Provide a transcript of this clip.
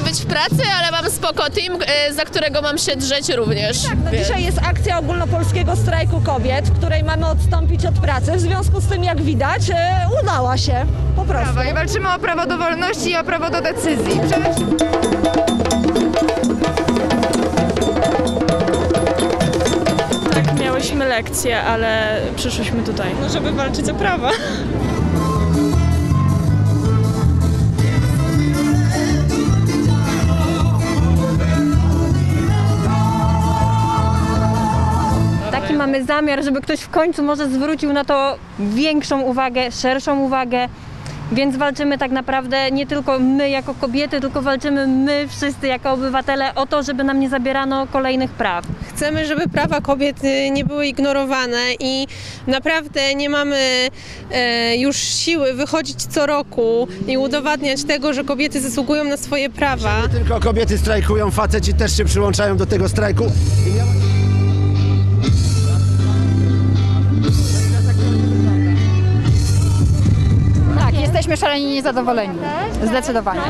mam być w pracy, ale mam spoko team, e, za którego mam się drzeć również. No Więc- dzisiaj jest akcja ogólnopolskiego strajku kobiet, w której mamy odstąpić od pracy. W związku z tym, jak widać, e, udała się po prostu. prawa i walczymy o prawo do wolności i o prawo do decyzji. Tak, miałyśmy lekcje, ale przyszłyśmy tutaj. No, żeby walczyć o prawa. Mamy zamiar, żeby ktoś w końcu może zwrócił na to większą uwagę, szerszą uwagę. Więc walczymy tak naprawdę nie tylko my jako kobiety, tylko walczymy my wszyscy jako obywatele o to, żeby nam nie zabierano kolejnych praw. Chcemy, żeby prawa kobiet y, nie były ignorowane i naprawdę nie mamy e, już siły wychodzić co roku i udowadniać tego, że kobiety zasługują na swoje prawa. Tylko kobiety strajkują, faceci też się przyłączają do tego strajku. Jesteśmy szalenie niezadowoleni. Zdecydowanie.